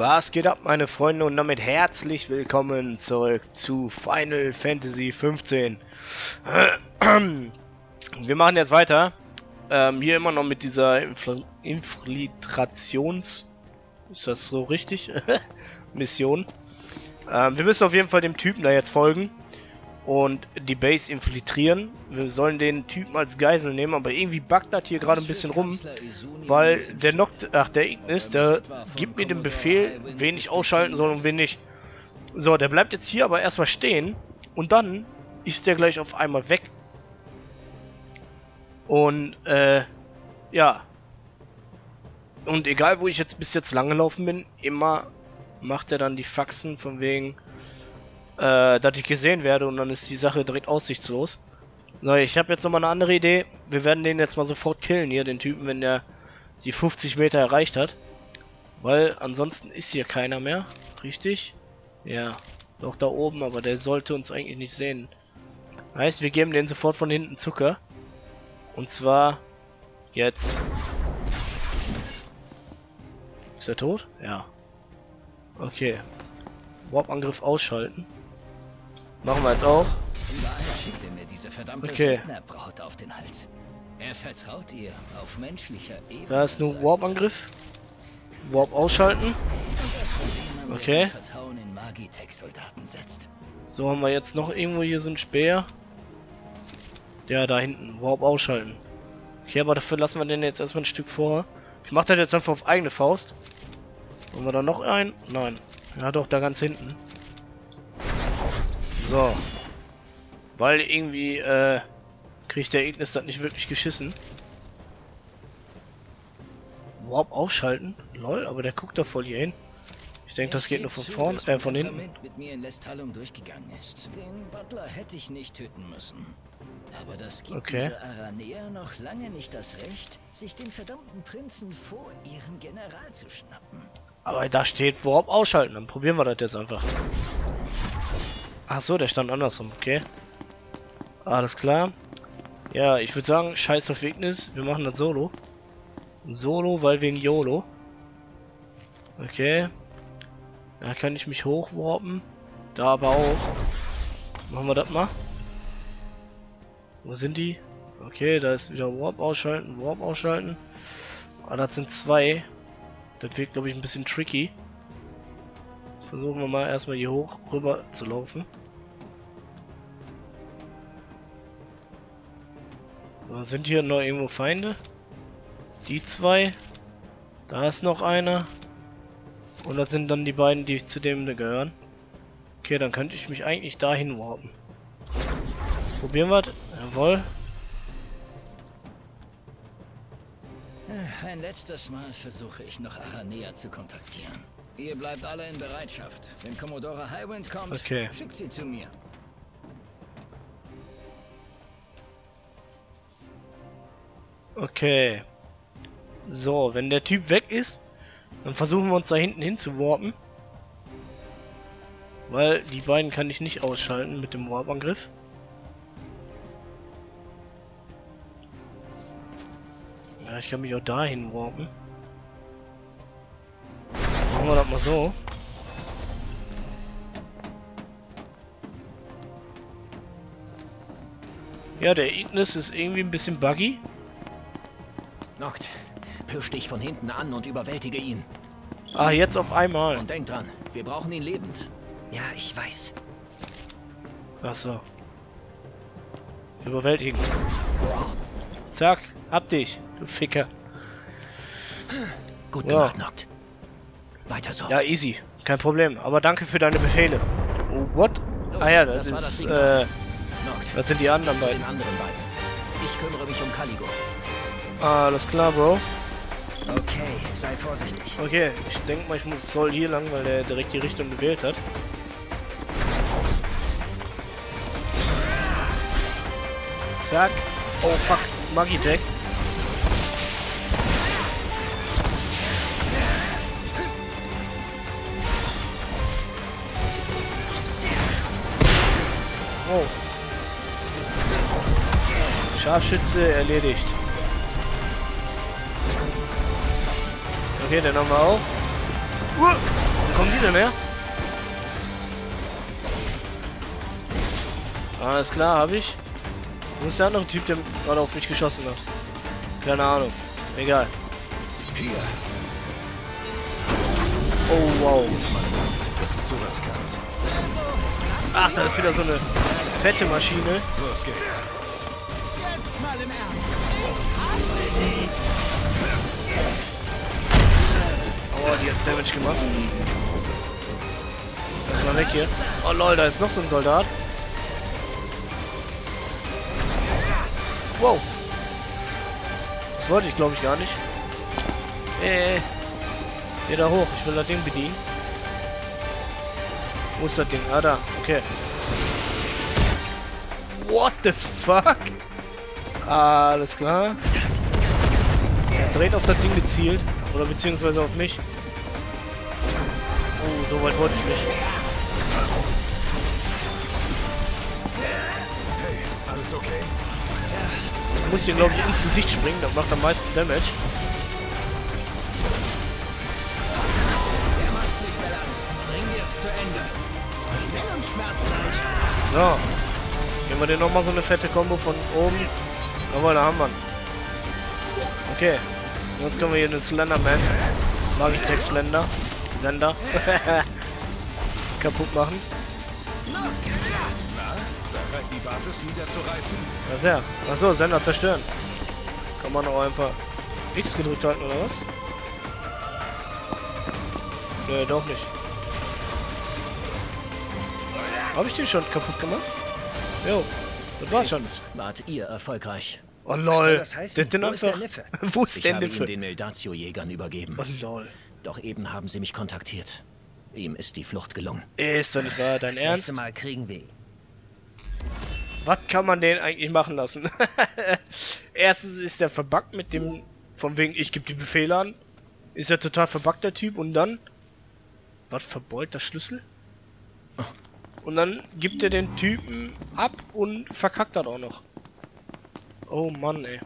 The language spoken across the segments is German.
Was geht ab, meine Freunde, und damit herzlich willkommen zurück zu Final Fantasy 15. Wir machen jetzt weiter. Ähm, hier immer noch mit dieser Infl Infiltrations... Ist das so richtig? Mission. Ähm, wir müssen auf jeden Fall dem Typen da jetzt folgen und die Base infiltrieren. Wir sollen den Typen als Geisel nehmen, aber irgendwie buggt das hier gerade ein bisschen rum, weil der Noct, ach der Ignis, der gibt mir den Befehl, wen ich ausschalten soll und wen nicht. So, der bleibt jetzt hier aber erstmal stehen und dann ist der gleich auf einmal weg. Und, äh, ja. Und egal, wo ich jetzt bis jetzt lang gelaufen bin, immer macht er dann die Faxen von wegen, äh, dass ich gesehen werde und dann ist die Sache direkt aussichtslos. So, ich habe jetzt nochmal eine andere Idee. Wir werden den jetzt mal sofort killen hier, den Typen, wenn der die 50 Meter erreicht hat. Weil ansonsten ist hier keiner mehr. Richtig? Ja. Doch da oben, aber der sollte uns eigentlich nicht sehen. Heißt, wir geben den sofort von hinten Zucker. Und zwar jetzt. Ist er tot? Ja. Okay. Warp-Angriff ausschalten. Machen wir jetzt auch. Okay. Er vertraut ihr auf menschlicher Ebene. Da ist nur Warp-Angriff. Warp ausschalten. Okay. So haben wir jetzt noch irgendwo hier so ein Speer. Ja, da hinten. Warp ausschalten. Okay, aber dafür lassen wir den jetzt erstmal ein Stück vor. Ich mache das jetzt einfach auf eigene Faust. Wollen wir da noch einen? Nein. Ja doch, da ganz hinten. So. Weil irgendwie, äh, kriegt der Ignis das nicht wirklich geschissen. Warp ausschalten? Lol, aber der guckt da voll hier hin. Ich denke, das geht nur von vorn, äh, von hinten. mit mir in Lestalum durchgegangen ist. Den Butler hätte ich nicht töten müssen. Aber das gibt okay. Aranea noch lange nicht das Recht, sich den verdammten Prinzen vor ihrem General zu schnappen. Aber da steht Warp ausschalten, dann probieren wir das jetzt einfach. Ach so, der stand andersrum, okay. Alles klar. Ja, ich würde sagen, scheiß auf Weakness, wir machen das solo. Solo, weil wegen YOLO. Okay. Da kann ich mich hochwarpen. Da aber auch. Machen wir das mal. Wo sind die? Okay, da ist wieder Warp ausschalten, Warp ausschalten. Ah, das sind zwei. Das wird, glaube ich, ein bisschen tricky. Versuchen wir mal erstmal hier hoch rüber zu laufen. So, sind hier noch irgendwo Feinde? Die zwei. Da ist noch einer. Und das sind dann die beiden, die zu dem gehören. Okay, dann könnte ich mich eigentlich dahin warpen. Probieren wir Jawohl. Ein letztes Mal versuche ich noch Aranea zu kontaktieren. Ihr bleibt alle in Bereitschaft. Wenn Commodore Highwind kommt, okay. schickt sie zu mir. Okay. So, wenn der Typ weg ist, dann versuchen wir uns da hinten hinzuwarpen. Weil die beiden kann ich nicht ausschalten mit dem Warp-Angriff. Ja, ich kann mich auch dahin warpen. Machen wir das mal so. Ja, der Ignis ist irgendwie ein bisschen buggy. Noct, pirsch dich von hinten an und überwältige ihn. Ah, jetzt auf einmal. Und denk dran, wir brauchen ihn lebend. Ja, ich weiß. Ach so. Überwältigen. Zack, hab dich. Du Ficker. Gut gemacht, ja. Noct. Weiter so. Ja, easy. Kein Problem. Aber danke für deine Befehle. Oh, what? Los, ah ja, das, das ist, das äh... Noct, das sind die anderen beiden. anderen beiden. Ich kümmere mich um Caligo. Alles klar, Bro. Okay, sei vorsichtig. Okay, ich denke mal, ich muss soll hier lang, weil er direkt die Richtung gewählt hat. Zack. Oh fuck, Magitech. Oh. Scharfschütze erledigt. Okay, dann haben wir auch. Uh. kommen die denn her? Alles klar, habe ich. Wo ist der andere Typ, der gerade auf mich geschossen hat? Keine Ahnung. Egal. Hier. Oh, wow. Das ist so riskant. Ach, da ist wieder so eine fette Maschine. Los geht's. Oh, die hat Damage gemacht. Lass mal weg hier. Oh lol, da ist noch so ein Soldat. Wow. Das wollte ich glaube ich gar nicht. Äh. Geh da hoch, ich will das Ding bedienen. Wo ist das Ding? Ah, da. Okay. What the fuck? Alles klar. Er dreht auf das Ding gezielt. Oder beziehungsweise auf mich. So weit wollte ich nicht. Hey, alles okay? Ich muss hier, glaube ich, ins Gesicht springen. Das macht am meisten Damage. So. Geben wir den nochmal so eine fette Combo von oben. Jawohl, da haben wir. Okay. Jetzt können wir hier den Slenderman. Mag ich Text Slender. Sender. kaputt machen. die Basis niederzureißen? Was ja. Achso, Sender zerstören. Kann man auch einfach X gedrückt halten, oder was? Nö, doch nicht. Habe ich den schon kaputt gemacht? Jo, das war schon. Wart ihr erfolgreich. Oh lol. Das heißt, der den einfach... Wo ist der Neffe? Ich habe ihn den Meldatio-Jägern übergeben. Oh lol. Doch eben haben sie mich kontaktiert. Ihm ist die Flucht gelungen. Ist doch nicht wahr, dein das Ernst? Das Mal kriegen wir Was kann man den eigentlich machen lassen? Erstens ist der verbuggt mit dem... Von wegen, ich gebe die Befehle an. Ist er total verbuggt, der Typ. Und dann... Was, verbeult der Schlüssel? Oh. Und dann gibt er den Typen ab und verkackt das auch noch. Oh Mann, ey.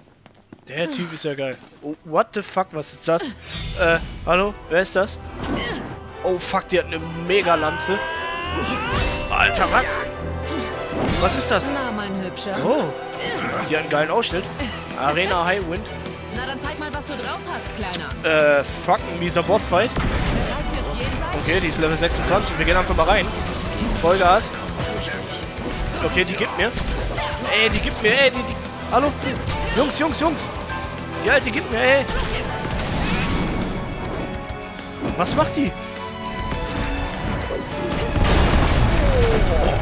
Der Typ ist ja geil. Oh, what the fuck, was ist das? Äh, hallo? Wer ist das? Oh fuck, die hat eine Mega-Lanze. Alter, was? Was ist das? Na, mein Hübscher. Oh, die hat einen geilen Ausschnitt. Arena Highwind. Na, dann zeig mal, was du drauf hast, Kleiner. Äh, fuck, ein mieser Bossfight. Okay, die ist Level 26. Wir gehen einfach mal rein. Vollgas. Okay, die gibt mir. Ey, die gibt mir, ey, die, die. Hallo? Jungs, Jungs, Jungs. Die alte gibt mir, ey. Was macht die?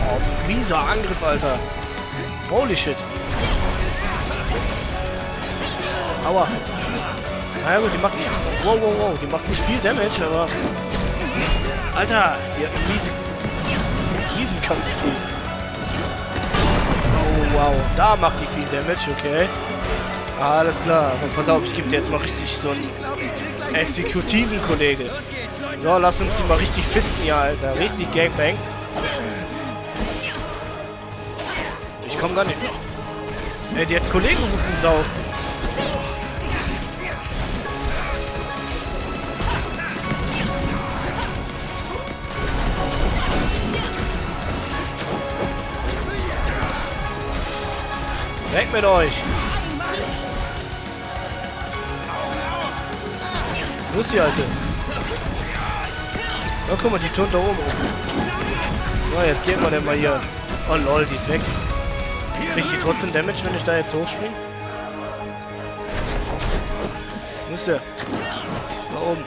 Oh, mieser Angriff, Alter. Holy shit. Aua. Naja gut, die macht nicht... Wow, wow, wow. Die macht nicht viel Damage, aber... Alter, die hat einen riesigen Riesenkampfspiel. Oh, wow. Da macht die viel Damage, okay. Alles klar. Und pass auf, ich gebe dir jetzt mal richtig so einen exekutiven Kollege. So, lass uns die mal richtig fisten hier, Alter. Richtig Gangbang. Ich komm gar nicht. Ey, die hat Kollegen gerufen, Sau. Weg mit euch! Wo ist die Alte? Oh, guck mal, die turnt da oben So, jetzt gehen wir denn mal hier. Oh lol, die ist weg. Kriegt die trotzdem Damage, wenn ich da jetzt hochspringe? Wo ist der? Da oben.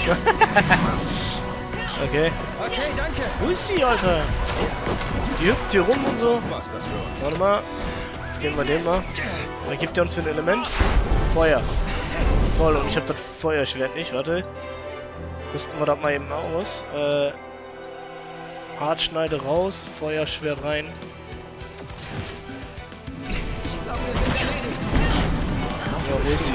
okay. Okay, danke. Wo ist sie, Alter? Die hüpft hier rum und so. Warte mal. Jetzt geben wir den mal. Was gibt er uns für ein Element? Feuer. Toll, und ich habe das Feuerschwert nicht. Warte. Rüsten wir das mal eben aus. Äh, Hartschneide raus, Feuerschwert rein. Ja, wo ist sie?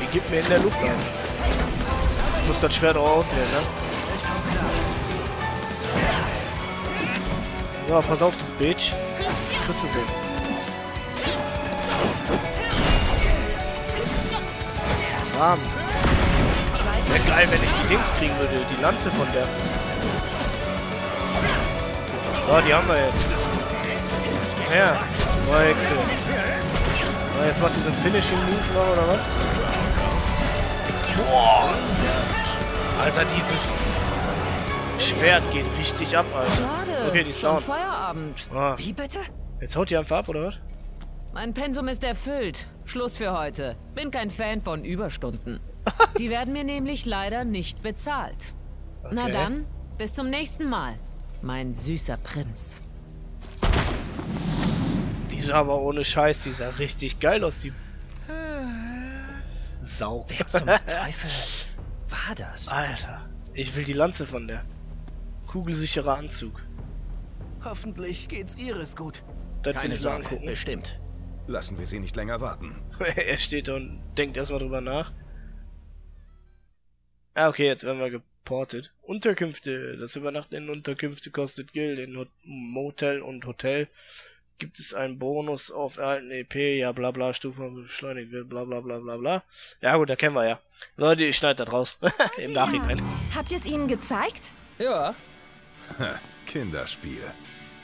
Die gibt mir in der Luft an. Ich muss das Schwert auch auswählen, ne? Ja, pass auf, du Bitch. Das kriegst du so. Rahmen. Wäre geil, wenn ich die Dings kriegen würde, die Lanze von der. So, die haben wir jetzt. Ja, neue Hexe. So, jetzt macht diesen Finishing Move noch, oder was? Boah! Alter, dieses Schwert geht richtig ab, Alter. Schade, okay, die Sound. Feierabend. Oh. Wie bitte? Jetzt haut die einfach ab, oder was? Mein Pensum ist erfüllt. Schluss für heute. Bin kein Fan von Überstunden. Die werden mir nämlich leider nicht bezahlt. Okay. Na dann, bis zum nächsten Mal, mein süßer Prinz. Die sah aber ohne Scheiß, die sah richtig geil aus, die Sau. Wer zum Teufel war das? Alter, ich will die Lanze von der. Kugelsicherer Anzug. Hoffentlich geht's Iris gut. Das Keine ich Sorge, angucken. bestimmt. Lassen wir sie nicht länger warten. er steht da und denkt erstmal drüber nach. Ah, okay, jetzt werden wir geportet. Unterkünfte. Das Übernachten in Unterkünfte kostet Geld. In Motel und Hotel gibt es einen Bonus auf erhaltene EP. Ja, bla bla, Stufe beschleunigt wird, bla bla bla bla bla. Ja gut, da kennen wir ja. Leute, ich schneide da raus. Im Nachhinein. Habt ihr es ihnen gezeigt? Ja. Kinderspiel.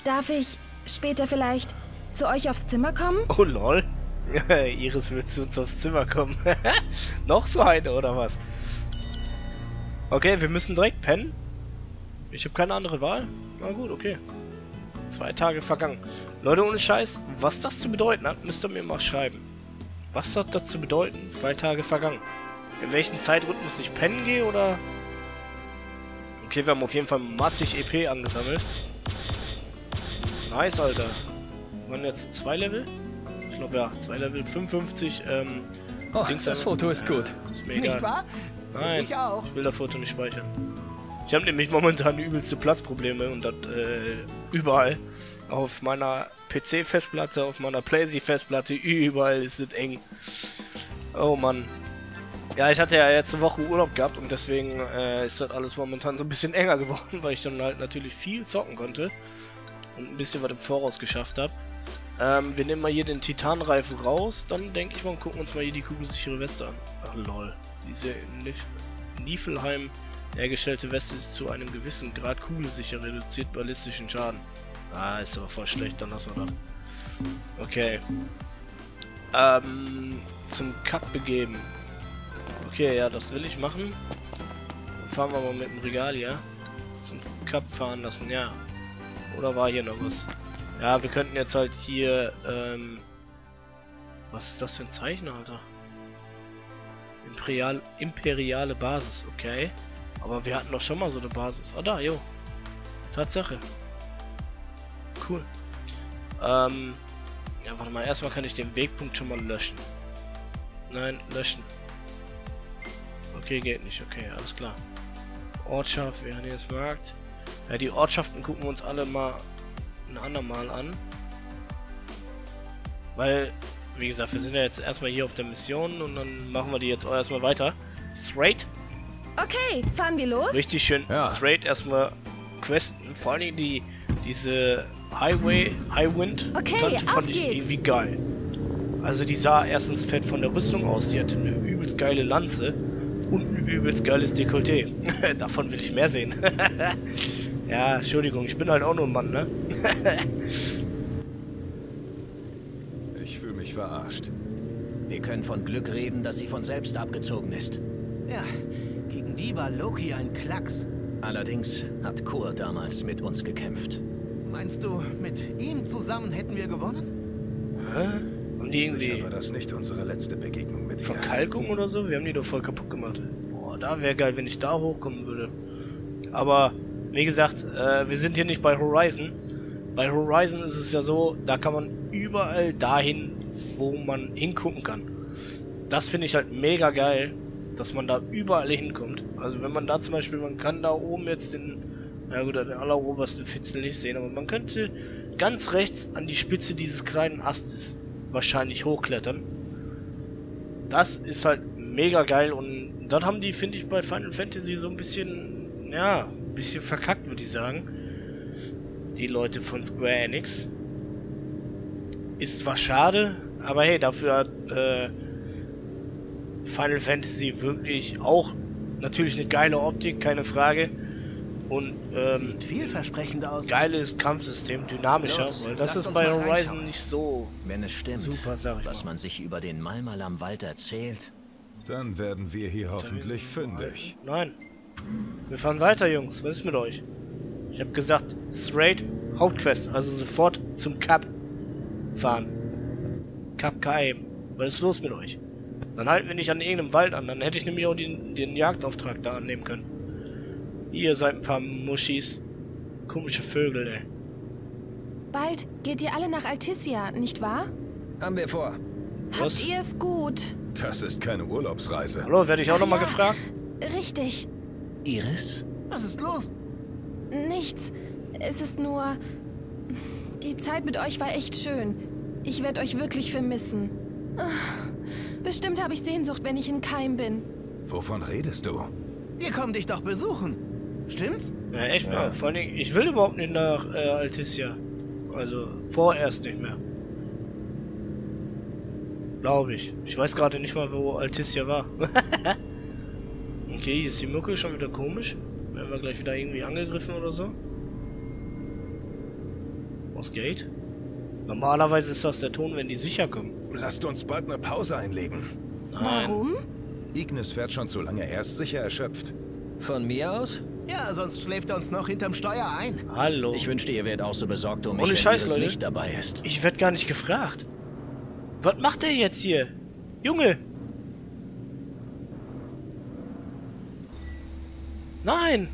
Darf ich später vielleicht zu euch aufs Zimmer kommen? Oh lol. Iris will zu uns aufs Zimmer kommen. Noch so eine oder was? Okay, wir müssen direkt pennen. Ich habe keine andere Wahl. Na gut, okay. Zwei Tage vergangen. Leute, ohne Scheiß, was das zu bedeuten hat, müsst ihr mir mal schreiben. Was hat das zu bedeuten? Zwei Tage vergangen. In welchem Zeitrhythmus ich pennen gehe, oder? Okay, wir haben auf jeden Fall massig EP angesammelt. Nice, Alter. Waren jetzt zwei Level? Ich glaube ja, zwei Level, 55. Ähm, oh, Dings das Foto ist gut. ist mir Nicht wahr? Nein, ich auch. Ich will das Foto nicht speichern. Ich habe nämlich momentan übelste Platzprobleme und das äh, überall. Auf meiner PC-Festplatte, auf meiner PlayStation-Festplatte, überall ist es eng. Oh Mann. Ja, ich hatte ja jetzt eine Woche Urlaub gehabt und deswegen äh, ist das alles momentan so ein bisschen enger geworden, weil ich dann halt natürlich viel zocken konnte und ein bisschen was im Voraus geschafft habe. Ähm, wir nehmen mal hier den Titanreifen raus, dann denke ich mal und gucken uns mal hier die kugelsichere Weste an. Ach lol. Diese Nif Niflheim hergestellte Weste ist zu einem gewissen Grad kugelsicher, reduziert ballistischen Schaden. Ah, ist aber voll schlecht, dann lassen wir das. Okay. Ähm, zum Cup begeben. Okay, ja, das will ich machen. Dann fahren wir mal mit dem Regal, ja? Zum Cup fahren lassen, ja. Oder war hier noch was? Ja, wir könnten jetzt halt hier, ähm... Was ist das für ein Zeichen, Alter? Imperial, imperiale Basis, okay. Aber wir hatten doch schon mal so eine Basis. Ah, da, jo. Tatsache. Cool. Ähm... Ja, warte mal, erstmal kann ich den Wegpunkt schon mal löschen. Nein, löschen. Okay, geht nicht. Okay, alles klar. Ortschaft, wir haben jetzt Markt. Ja, die Ortschaften gucken wir uns alle mal ein andermal an. Weil, wie gesagt, wir sind ja jetzt erstmal hier auf der Mission und dann machen wir die jetzt auch erstmal weiter. Straight. Okay, fahren wir los? Richtig schön ja. straight erstmal questen. Vor allem die, diese Highway, Highwind okay, Tante fand ich geht's. irgendwie geil. Also die sah erstens fett von der Rüstung aus, die hatte eine übelst geile Lanze und ein übelst geiles Dekolleté. Davon will ich mehr sehen. Ja, Entschuldigung, ich bin halt auch nur ein Mann, ne? ich fühle mich verarscht. Wir können von Glück reden, dass sie von selbst abgezogen ist. Ja, gegen die war Loki ein Klacks. Allerdings hat Kur damals mit uns gekämpft. Meinst du, mit ihm zusammen hätten wir gewonnen? Hä? Haben die irgendwie... Sicher war das nicht unsere letzte Begegnung mit ihr. Verkalkung oder so? Wir haben die doch voll kaputt gemacht. Boah, da wäre geil, wenn ich da hochkommen würde. Aber wie gesagt, äh, wir sind hier nicht bei Horizon. Bei Horizon ist es ja so, da kann man überall dahin, wo man hingucken kann. Das finde ich halt mega geil, dass man da überall hinkommt. Also wenn man da zum Beispiel, man kann da oben jetzt den, na gut, den allerobersten Fitzel nicht sehen, aber man könnte ganz rechts an die Spitze dieses kleinen Astes wahrscheinlich hochklettern. Das ist halt mega geil und das haben die, finde ich, bei Final Fantasy so ein bisschen, ja, ein bisschen verkackt, würde ich sagen. Die Leute von Square Enix. Ist zwar schade, aber hey, dafür hat äh, Final Fantasy wirklich auch natürlich eine geile Optik, keine Frage. Und ähm, Sieht vielversprechend aus. geiles Kampfsystem, dynamischer, Los, weil das ist bei Horizon nicht so. Wenn es stimmt, Super, sag ich was mal. man sich über den Malmalam Wald erzählt. Dann werden wir hier hoffentlich fündig. Nein. Wir fahren weiter, Jungs. Was ist mit euch? Ich habe gesagt, straight Hauptquest, also sofort zum Cup fahren. Cup KM. Was ist los mit euch? Dann halten wir nicht an irgendeinem Wald an, dann hätte ich nämlich auch den, den Jagdauftrag da annehmen können. Ihr seid ein paar Muschis. Komische Vögel, ey. Bald geht ihr alle nach Altissia, nicht wahr? Haben wir vor. Was? Habt ihr es gut? Das ist keine Urlaubsreise. Hallo, werde ich auch nochmal ja. gefragt? Richtig. Iris? Was ist los? Nichts. Es ist nur... Die Zeit mit euch war echt schön. Ich werde euch wirklich vermissen. Bestimmt habe ich Sehnsucht, wenn ich in Keim bin. Wovon redest du? Wir kommen dich doch besuchen. Stimmt's? Ja, echt mal. Vor allen Dingen, ich will überhaupt nicht nach äh, Altissia. Also, vorerst nicht mehr. Glaube ich. Ich weiß gerade nicht mal, wo Altissia war. okay, hier ist die Mucke schon wieder komisch. Werden wir gleich wieder irgendwie angegriffen oder so? Was geht? Normalerweise ist das der Ton, wenn die sicher kommen. Lasst uns bald eine Pause einlegen. Nein. Warum? Ignis fährt schon zu lange, er ist sicher erschöpft. Von mir aus? Ja, sonst schläft er uns noch hinterm Steuer ein. Hallo. Ich wünschte, ihr wärt auch so besorgt um mich, Ohne wenn Scheiß, Iris Leute. nicht dabei ist. Ich werd gar nicht gefragt. Was macht der jetzt hier? Junge! Nein!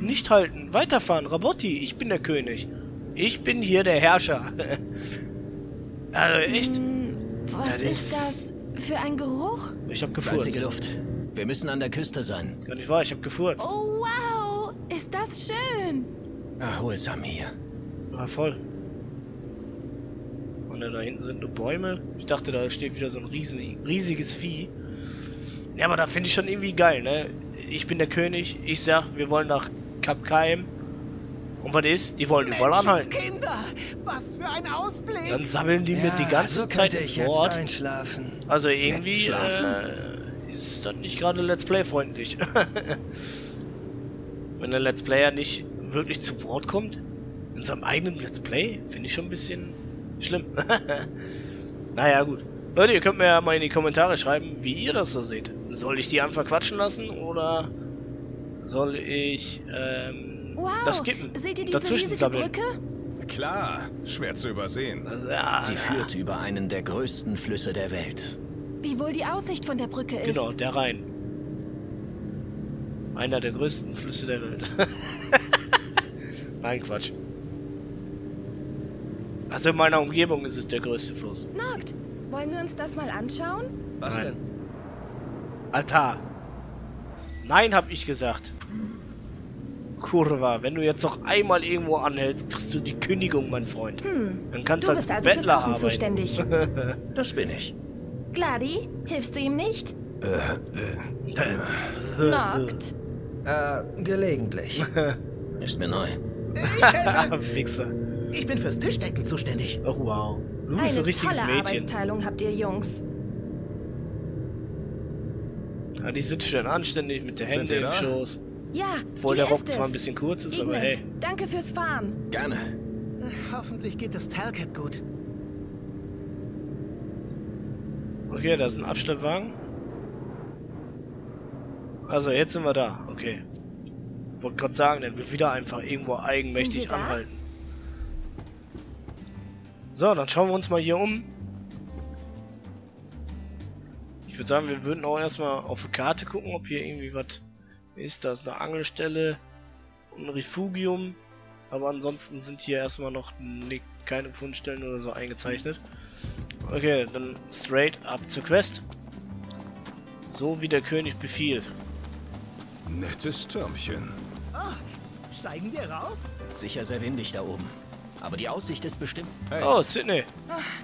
Nicht halten, weiterfahren, Rabotti, ich bin der König. Ich bin hier der Herrscher. also echt, Hm, was Das ist ist- das für ein Geruch? ich hab Salzige gefurzt. Luft. Wir müssen an der Küste sein. Gar nicht wahr, ich hab gefurzt. Oh, wow! Ist das schön! Erholsam hier. Ja, voll. Und da hinten sind nur Bäume. Ich dachte, da steht wieder so ein riesen, riesiges Vieh. Ja, aber da finde ich schon irgendwie geil, ne? Ich bin der König. Ich sag, wir wollen nach Kap Kaim. Und was ist? Die wollen überall anhalten. Kinder! Was für ein Ausblick! Dann sammeln die mir die ganze so Zeit ich im jetzt Wort. einschlafen. Also irgendwie äh, ist das nicht gerade Let's Play freundlich. Wenn der Let's Player nicht wirklich zu Wort kommt in seinem eigenen Let's Play, finde ich schon ein bisschen schlimm. naja, gut. Leute, ihr könnt mir ja mal in die Kommentare schreiben, wie ihr das so seht. Soll ich die einfach quatschen lassen oder soll ich ähm, Wow! das skippen? Seht ihr diese Dazwischen riesige sammeln? Brücke? Klar, schwer zu übersehen. Also, ja, Sie führt über einen der größten Flüsse der Welt. Wie wohl die Aussicht von der Brücke ist. Genau, der Rhein. Einer der größten Flüsse der Welt. Nein, Quatsch. Also in meiner Umgebung ist es der größte Fluss. Noct, wollen wir uns das mal anschauen? Was Nein. denn? Altar. Nein, hab ich gesagt. Kurva, wenn du jetzt noch einmal irgendwo anhältst, kriegst du die Kündigung, mein Freund. Hm, Dann kannst du du als bist also fürs Bettler Kochen arbeiten. zuständig. Das bin ich. Gladi, hilfst du ihm nicht? Äh, Noct. Äh, gelegentlich. Ist mir neu. Wichser. Ich bin fürs Tischdecken zuständig. Oh wow. Du bist Eine ein richtiges tolle Mädchen. Arbeitsteilung habt ihr Jungs. Ja, die sind schön anständig mit der Hände im? Schoß. Ja, Obwohl der Rock ist zwar ein es. bisschen kurz ist, aber Ignis, hey. danke fürs Fahren. Gerne. Hoffentlich geht es Talcat gut. Okay, da ist ein Abschleppwagen. Also, jetzt sind wir da. Okay. Wollte gerade sagen, der wird wieder einfach irgendwo eigenmächtig anhalten. So, dann schauen wir uns mal hier um. Ich würde sagen, wir würden auch erstmal auf die Karte gucken, ob hier irgendwie was ist. Da ist eine Angelstelle und ein Refugium. Aber ansonsten sind hier erstmal noch keine Fundstellen oder so eingezeichnet. Okay, dann straight ab zur Quest. So wie der König befiehlt. Nettes Türmchen. Steigen wir rauf? Sicher sehr windig da oben. Aber die Aussicht ist bestimmt. Hey, Oh, Sydney.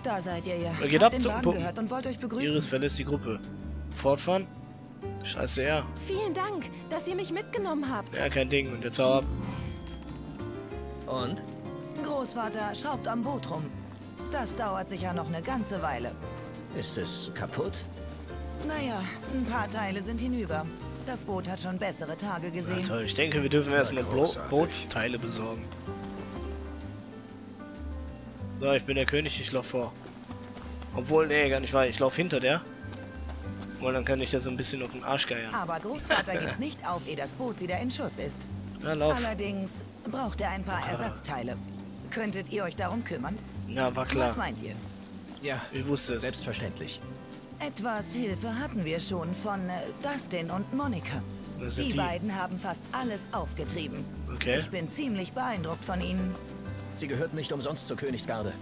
Da seid ihr ja. Er geht Habt ab den zum Wagen Pumpen. gehört und wollt euch begrüßen. Iris verlässt die Gruppe. Fortfahren? Scheiße, ja. Vielen Dank, dass ihr mich mitgenommen habt. Ja, kein Ding. Und jetzt hau ab. Und? Großvater schraubt am Boot rum. Das dauert sicher noch eine ganze Weile. Ist es kaputt? Naja, ein paar Teile sind hinüber. Das Boot hat schon bessere Tage Ja, gesehen. toll. Ich denke, wir dürfen erstmal großartig. Bootsteile besorgen. So, ich bin der König, ich laufe vor. Obwohl, nee, gar nicht wahr. Ich laufe hinter der. Weil dann kann ich da so ein bisschen auf den Arsch geiern. Aber Großvater gibt nicht auf, ehe das Boot wieder in Schuss ist. Na, lauf. Allerdings braucht er ein paar Ersatzteile. Könntet ihr euch darum kümmern? Ja, war Was klar. meint ihr? Ja, Ich wusste es. selbstverständlich. Etwas Hilfe hatten wir schon von äh, Dustin und Monika. Das Die die. beiden haben fast alles aufgetrieben. Okay. Ich bin ziemlich beeindruckt von ihnen. Sie gehörten nicht umsonst zur Königsgarde.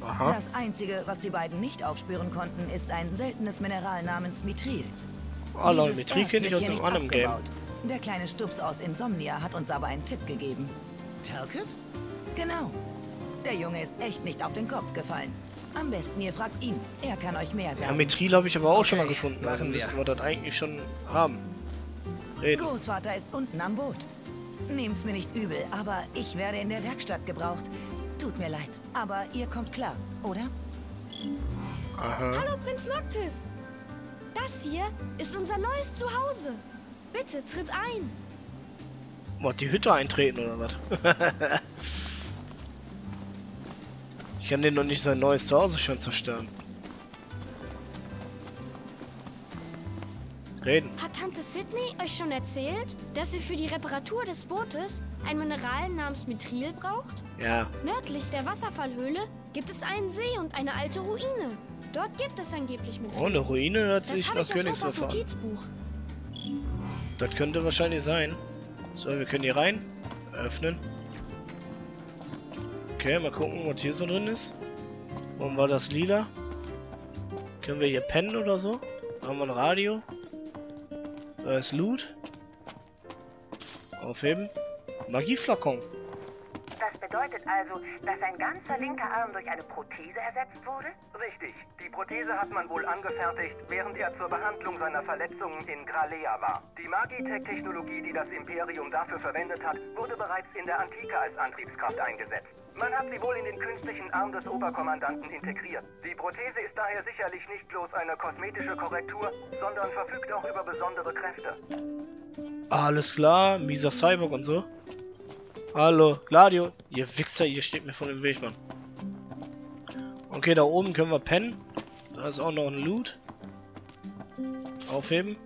Aha. Das Einzige, was die beiden nicht aufspüren konnten, ist ein seltenes Mineral namens Mithril. Oh lol, Dieses Metri Erz kenne ich aus hier einem anderen Game. Der kleine Stups aus Insomnia hat uns aber einen Tipp gegeben. Talcott? Genau. Der Junge ist echt nicht auf den Kopf gefallen. Am besten ihr fragt ihn. Er kann euch mehr Ja, sagen. Metril habe ich aber auch schon mal Okay, gefunden. Also müssten wir das eigentlich schon haben. Reden. Großvater ist unten am Boot. Nehmt's mir nicht übel, aber ich werde in der Werkstatt gebraucht. Tut mir leid, aber ihr kommt klar, oder? Aha. Hallo Prinz Noctis. Das hier ist unser neues Zuhause. Bitte tritt ein. Wollt die Hütte eintreten oder was? ich kann den noch nicht sein neues Zuhause schon zerstören. Reden. Hat Tante Sydney euch schon erzählt, dass ihr für die Reparatur des Bootes ein Mineral namens Mithril braucht? Ja. Nördlich der Wasserfallhöhle gibt es einen See und eine alte Ruine. Dort gibt es angeblich Mithril. Oh, eine Ruine hört das sich nach Königswasser an. Notizbuch. Das könnte wahrscheinlich sein. So, wir können hier rein. Öffnen. Okay, mal gucken, was hier so drin ist. Warum war das lila? Können wir hier pennen oder so? Haben wir ein Radio. Da ist Loot. Aufheben. Magieflakon. Das bedeutet also, dass ein ganzer linker Arm durch eine Prothese ersetzt wurde? Richtig. Die Prothese hat man wohl angefertigt, während er zur Behandlung seiner Verletzungen in Gralea war. Die Magitech-Technologie, die das Imperium dafür verwendet hat, wurde bereits in der Antike als Antriebskraft eingesetzt. Man hat sie wohl in den künstlichen Arm des Oberkommandanten integriert. Die Prothese ist daher sicherlich nicht bloß eine kosmetische Korrektur, sondern verfügt auch über besondere Kräfte. Alles klar, mieser Cyborg und so. Hallo, Gladio. Ihr Wichser, ihr steht mir vor dem Weg, Mann. Okay, da oben können wir pennen. Da ist auch noch ein Loot. Aufheben.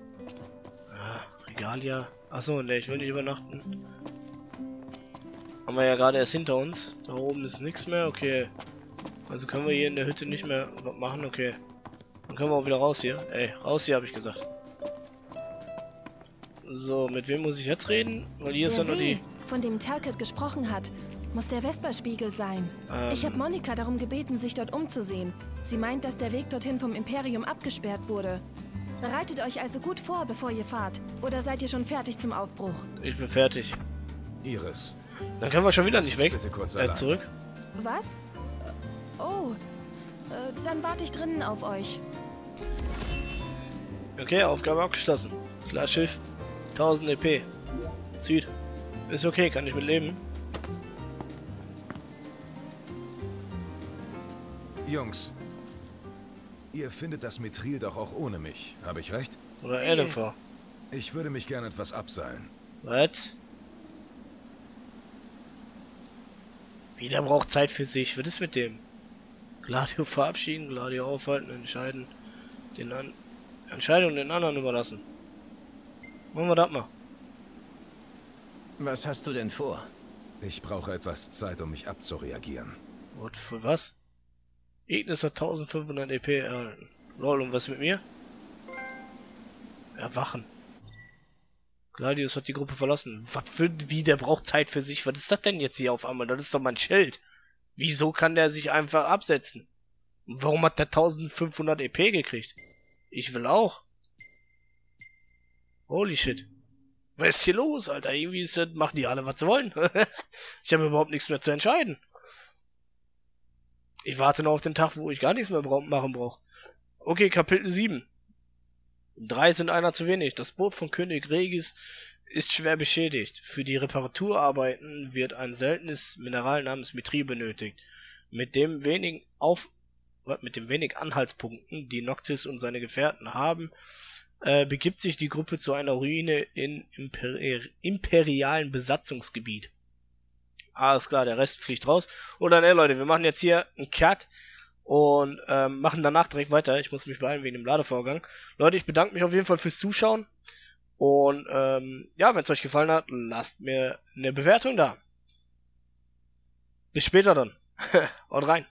Ah, Regalia. Achso, ne, ich will nicht übernachten. Haben wir ja gerade erst hinter uns. Da oben ist nichts mehr, okay. Also können wir hier in der Hütte nicht mehr was machen, okay. Dann können wir auch wieder raus hier. Ey, raus hier, habe ich gesagt. So, mit wem muss ich jetzt reden? Weil hier ist ja Der nur die... von dem Talcott gesprochen hat, muss der Vesperspiegel sein. Ähm. Ich habe Monika darum gebeten, sich dort umzusehen. Sie meint, dass der Weg dorthin vom Imperium abgesperrt wurde. Bereitet euch also gut vor, bevor ihr fahrt. Oder seid ihr schon fertig zum Aufbruch? Ich bin fertig. Iris, Dann können wir schon wieder nicht weg. bitte kurz Äh, zurück. Was? Oh. Äh, dann warte ich drinnen auf euch. Okay, Aufgabe abgeschlossen. Klar, Schiff. 1000 EP. Zieht. Ist okay, kann ich mit leben. Jungs, ihr findet das Mithril doch auch ohne mich, habe ich recht? Oder er vor. Ich würde mich gerne etwas abseilen. Was? Wieder braucht Zeit für sich. Was ist mit dem? Gladio verabschieden, Gladio aufhalten, entscheiden. Den an Entscheidung den anderen überlassen. Machen wir das mal. Was hast du denn vor? Ich brauche etwas Zeit, um mich abzureagieren. Und für was? Ignis hat 1500 EP erhalten. Lol, und was mit mir? Erwachen. Gladius hat die Gruppe verlassen. Was für, wie, der braucht Zeit für sich. Was ist das denn jetzt hier auf einmal? Das ist doch mein Schild. Wieso kann der sich einfach absetzen? Und warum hat der 1500 EP gekriegt? Ich will auch. Holy shit. Was ist hier los, Alter? Irgendwie ist das, machen die alle, was sie wollen. ich habe überhaupt nichts mehr zu entscheiden. Ich warte noch auf den Tag, wo ich gar nichts mehr machen brauche. Okay, Kapitel 7. Drei sind einer zu wenig. Das Boot von König Regis ist schwer beschädigt. Für die Reparaturarbeiten wird ein seltenes Mineral namens Mithril benötigt, mit dem wenig auf mit den wenig Anhaltspunkten, die Noctis und seine Gefährten haben, äh, begibt sich die Gruppe zu einer Ruine in Imper imperialen Besatzungsgebiet. Alles klar, der Rest fliegt raus. Oder ne, Leute, wir machen jetzt hier einen Cut und ähm, machen danach direkt weiter. Ich muss mich beeilen wegen dem Ladevorgang. Leute, ich bedanke mich auf jeden Fall fürs Zuschauen. Und ähm, ja, wenn es euch gefallen hat, lasst mir eine Bewertung da. Bis später dann. Haut rein.